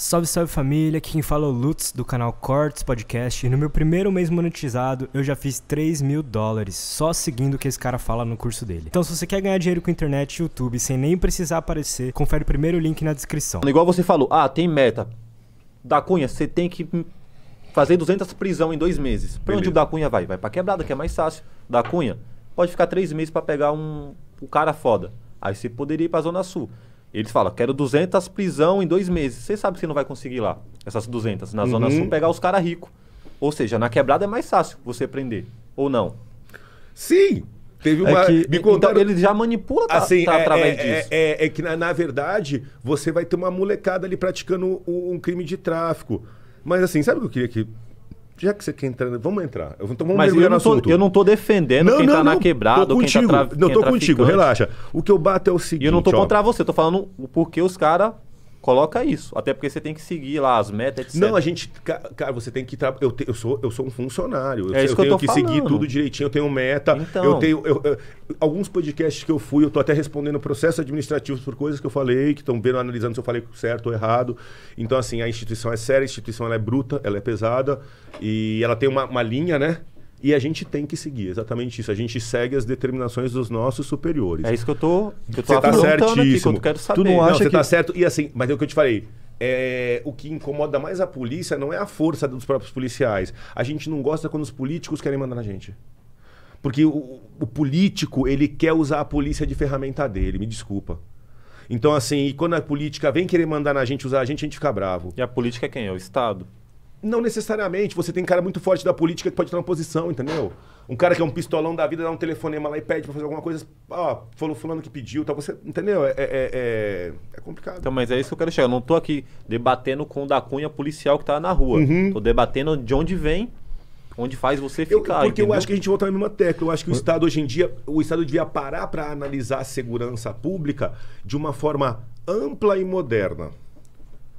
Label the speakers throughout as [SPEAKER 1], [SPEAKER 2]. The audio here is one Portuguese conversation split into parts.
[SPEAKER 1] Salve, salve família, aqui quem fala é o Lutz do canal Cortes Podcast. E no meu primeiro mês monetizado, eu já fiz 3 mil dólares só seguindo o que esse cara fala no curso dele. Então, se você quer ganhar dinheiro com internet e YouTube sem nem precisar aparecer, confere o primeiro link na descrição.
[SPEAKER 2] Igual você falou, ah, tem meta. Da Cunha, você tem que fazer 200 prisão em dois meses. Pra onde o da Cunha vai? Vai pra quebrada, que é mais fácil. Da Cunha, pode ficar três meses para pegar um, um cara foda. Aí você poderia ir pra Zona Sul. Eles falam, quero 200 prisão em dois meses. Você sabe que você não vai conseguir lá, essas 200. Na uhum. Zona Sul, pegar os caras ricos. Ou seja, na quebrada é mais fácil você prender. Ou não?
[SPEAKER 3] Sim! Teve
[SPEAKER 2] uma. É que, me contaram... Então ele já manipula
[SPEAKER 3] assim, tá é, através é, disso. É, é, é que, na, na, verdade, você vai ter uma molecada ali praticando um, um crime de tráfico. Mas assim, sabe o que eu queria que já que você quer entrar, vamos entrar. Então vamos
[SPEAKER 2] Mas eu não, tô, eu não tô defendendo não, quem tá não, tá na quebrada ou quem tá tra...
[SPEAKER 3] Não, tô é contigo, relaxa. O que eu bato é o seguinte.
[SPEAKER 2] E eu não tô ó. contra você, tô falando porque os caras coloca isso. Até porque você tem que seguir lá as metas, etc.
[SPEAKER 3] Não, a gente. Cara, você tem que. Eu, te, eu, sou, eu sou um funcionário. Eu, é isso eu que tenho eu que falando. seguir tudo direitinho, eu tenho meta. Então... Eu tenho. Eu, eu, alguns podcasts que eu fui, eu tô até respondendo processos administrativos por coisas que eu falei, que estão vendo, analisando se eu falei certo ou errado. Então, assim, a instituição é séria, a instituição ela é bruta, ela é pesada e ela tem uma, uma linha, né? E a gente tem que seguir, exatamente isso. A gente segue as determinações dos nossos superiores.
[SPEAKER 2] É isso que eu tô,
[SPEAKER 3] que eu tô você tá certíssimo. Aqui, que eu
[SPEAKER 2] quero saber.
[SPEAKER 3] Tu não acha não, você que... tá certo. E assim, mas é o que eu te falei. É, o que incomoda mais a polícia não é a força dos próprios policiais. A gente não gosta quando os políticos querem mandar na gente. Porque o, o político, ele quer usar a polícia de ferramenta dele, me desculpa. Então, assim, quando a política vem querer mandar na gente, usar a gente, a gente fica bravo.
[SPEAKER 2] E a política é quem? É o Estado?
[SPEAKER 3] Não necessariamente. Você tem cara muito forte da política que pode estar na posição, entendeu? Um cara que é um pistolão da vida dá um telefonema lá e pede pra fazer alguma coisa. Ó, falou fulano que pediu, tá? Você. Entendeu? É, é, é, é, complicado.
[SPEAKER 2] Então, mas é isso que eu quero chegar. Eu não tô aqui debatendo com o da cunha policial que tá na rua. Uhum. Tô debatendo de onde vem onde faz você ficar. Eu,
[SPEAKER 3] porque entendeu? eu acho que a gente volta na mesma tecla. Eu acho que o Estado hoje em dia, o Estado devia parar para analisar a segurança pública de uma forma ampla e moderna.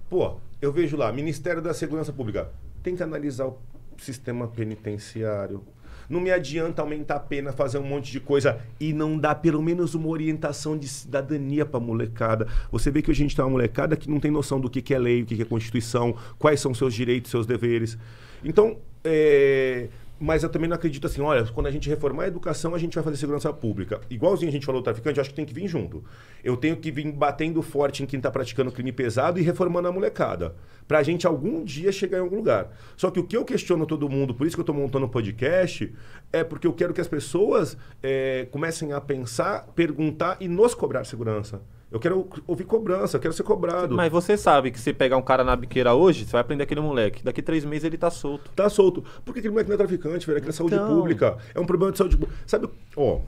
[SPEAKER 3] Pô, eu vejo lá, Ministério da Segurança Pública, tem que analisar o sistema penitenciário. Não me adianta aumentar a pena, fazer um monte de coisa e não dar pelo menos uma orientação de cidadania para molecada. Você vê que a gente tem uma molecada que não tem noção do que é lei, o que é Constituição, quais são seus direitos, seus deveres. Então, é, mas eu também não acredito assim, olha, quando a gente reformar a educação, a gente vai fazer segurança pública. Igualzinho a gente falou do traficante, acho que tem que vir junto. Eu tenho que vir batendo forte em quem está praticando crime pesado e reformando a molecada. Para a gente algum dia chegar em algum lugar. Só que o que eu questiono todo mundo, por isso que eu estou montando um podcast, é porque eu quero que as pessoas é, comecem a pensar, perguntar e nos cobrar segurança. Eu quero ouvir cobrança, eu quero ser cobrado.
[SPEAKER 2] Mas você sabe que se pegar um cara na biqueira hoje, você vai aprender aquele moleque. Daqui três meses ele tá solto.
[SPEAKER 3] Tá solto. Por que aquele moleque não é traficante, velho? Aquilo é saúde então. pública. É um problema de saúde pública. Sabe, ó,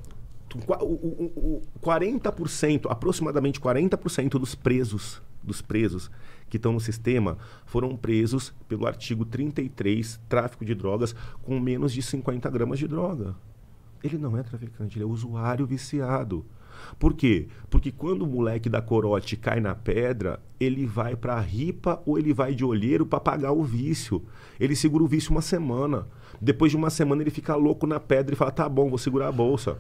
[SPEAKER 3] o, o, o 40%, aproximadamente 40% dos presos, dos presos que estão no sistema foram presos pelo artigo 33, tráfico de drogas, com menos de 50 gramas de droga. Ele não é traficante, ele é usuário viciado. Por quê? Porque quando o moleque da corote cai na pedra, ele vai para a ripa ou ele vai de olheiro para pagar o vício. Ele segura o vício uma semana. Depois de uma semana ele fica louco na pedra e fala: "Tá bom, vou segurar a bolsa".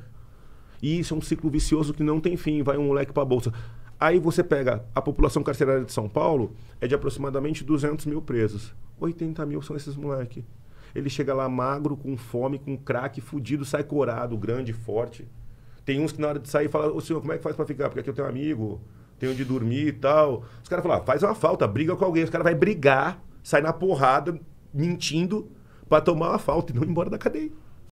[SPEAKER 3] E isso é um ciclo vicioso que não tem fim, vai um moleque para a bolsa. Aí você pega a população carcerária de São Paulo, é de aproximadamente 200 mil presos. 80 mil são esses moleques. Ele chega lá magro, com fome, com craque, fudido, sai corado, grande, forte. Tem uns que na hora de sair falam, ô senhor, como é que faz para ficar? Porque aqui eu tenho um amigo, tenho onde dormir e tal. Os caras falam, ah, faz uma falta, briga com alguém. Os caras vai brigar, sai na porrada, mentindo, para tomar uma falta e não ir embora da cadeia.